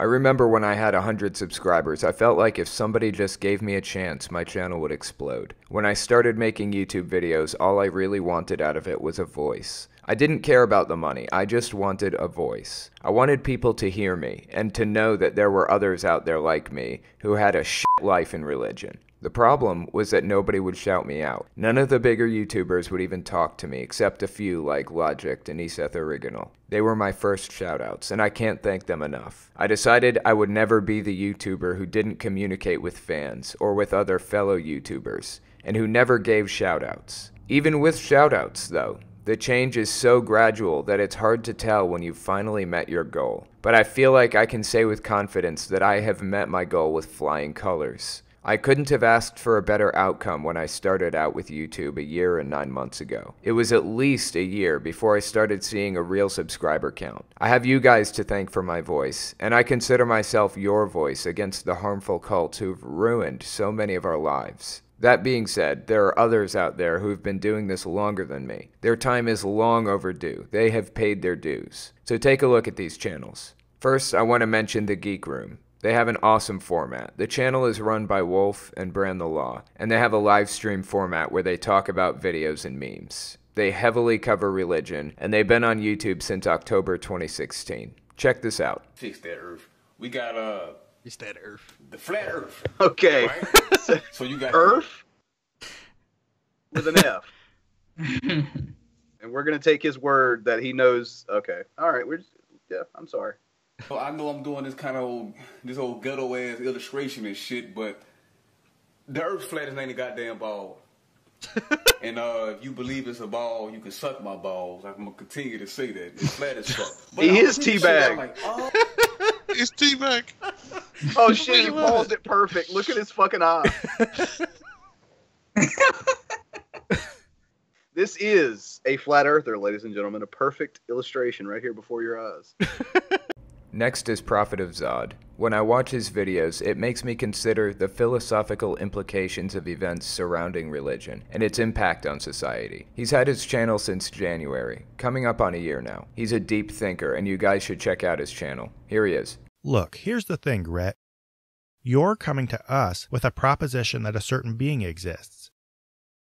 I remember when I had 100 subscribers, I felt like if somebody just gave me a chance, my channel would explode. When I started making YouTube videos, all I really wanted out of it was a voice. I didn't care about the money, I just wanted a voice. I wanted people to hear me, and to know that there were others out there like me who had a shit life in religion. The problem was that nobody would shout me out. None of the bigger YouTubers would even talk to me, except a few like Logic and Iseth Original. They were my first shoutouts, and I can't thank them enough. I decided I would never be the YouTuber who didn't communicate with fans or with other fellow YouTubers, and who never gave shoutouts. Even with shoutouts, though, the change is so gradual that it's hard to tell when you've finally met your goal. But I feel like I can say with confidence that I have met my goal with flying colors. I couldn't have asked for a better outcome when I started out with YouTube a year and nine months ago. It was at least a year before I started seeing a real subscriber count. I have you guys to thank for my voice, and I consider myself your voice against the harmful cults who've ruined so many of our lives. That being said, there are others out there who've been doing this longer than me. Their time is long overdue. They have paid their dues. So take a look at these channels. First, I want to mention the Geek Room. They have an awesome format. The channel is run by Wolf and Brand the Law, and they have a live stream format where they talk about videos and memes. They heavily cover religion, and they've been on YouTube since October 2016. Check this out. Fix that Earth. We got uh It's that Earth. the flat Earth. Okay. Right? So, So you got Earth with an F. and we're gonna take his word that he knows. Okay. All right. We're just, yeah. I'm sorry. So I know I'm doing this kind of old, this old ghetto ass illustration and shit, but the Earth's flat as ain't a goddamn ball. and uh, if you believe it's a ball, you can suck my balls. I'm gonna continue to say that it's flat as fuck. But He I is was thinking teabag. Like, oh, It's T-Mac. Oh shit! he paused it perfect. Look at his fucking eye. this is a flat earther, ladies and gentlemen. A perfect illustration right here before your eyes. Next is Prophet of Zod. When I watch his videos, it makes me consider the philosophical implications of events surrounding religion and its impact on society. He's had his channel since January, coming up on a year now. He's a deep thinker, and you guys should check out his channel. Here he is. Look, here's the thing, Gret. You're coming to us with a proposition that a certain being exists.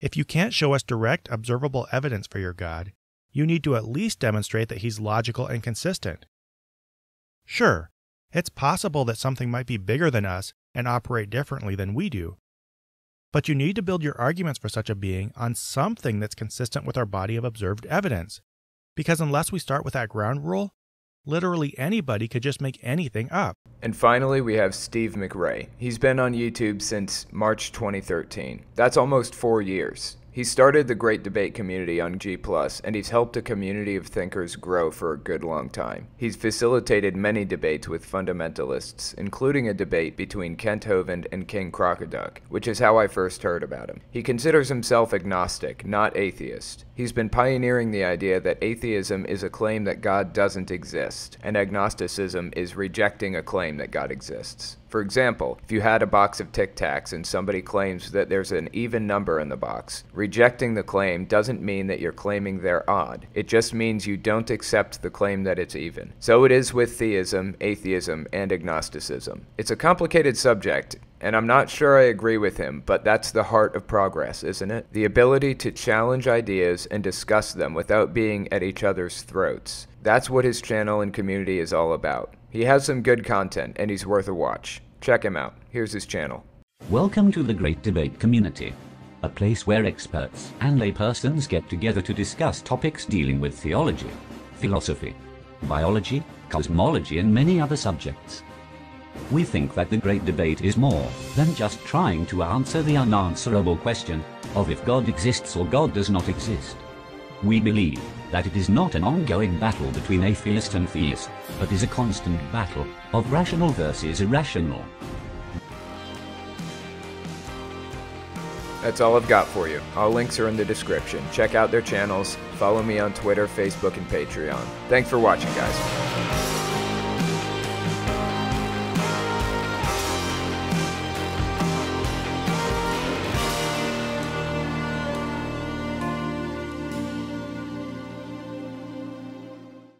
If you can't show us direct, observable evidence for your God, you need to at least demonstrate that he's logical and consistent. Sure, it's possible that something might be bigger than us and operate differently than we do. But you need to build your arguments for such a being on something that's consistent with our body of observed evidence. Because unless we start with that ground rule, literally anybody could just make anything up. And finally, we have Steve McRae. He's been on YouTube since March 2013. That's almost four years. He started the Great Debate community on G+, and he's helped a community of thinkers grow for a good long time. He's facilitated many debates with fundamentalists, including a debate between Kent Hovind and King Crocoduck, which is how I first heard about him. He considers himself agnostic, not atheist. He's been pioneering the idea that atheism is a claim that God doesn't exist, and agnosticism is rejecting a claim that God exists. For example, if you had a box of Tic Tacs and somebody claims that there's an even number in the box, rejecting the claim doesn't mean that you're claiming they're odd. It just means you don't accept the claim that it's even. So it is with theism, atheism, and agnosticism. It's a complicated subject, and I'm not sure I agree with him, but that's the heart of progress, isn't it? The ability to challenge ideas and discuss them without being at each other's throats. That's what his channel and community is all about. He has some good content, and he's worth a watch. Check him out. Here's his channel. Welcome to the Great Debate Community, a place where experts and laypersons get together to discuss topics dealing with theology, philosophy, biology, cosmology, and many other subjects. We think that the Great Debate is more than just trying to answer the unanswerable question of if God exists or God does not exist. We believe that it is not an ongoing battle between atheist and theist, but is a constant battle of rational versus irrational. That's all I've got for you. All links are in the description. Check out their channels. Follow me on Twitter, Facebook, and Patreon. Thanks for watching, guys.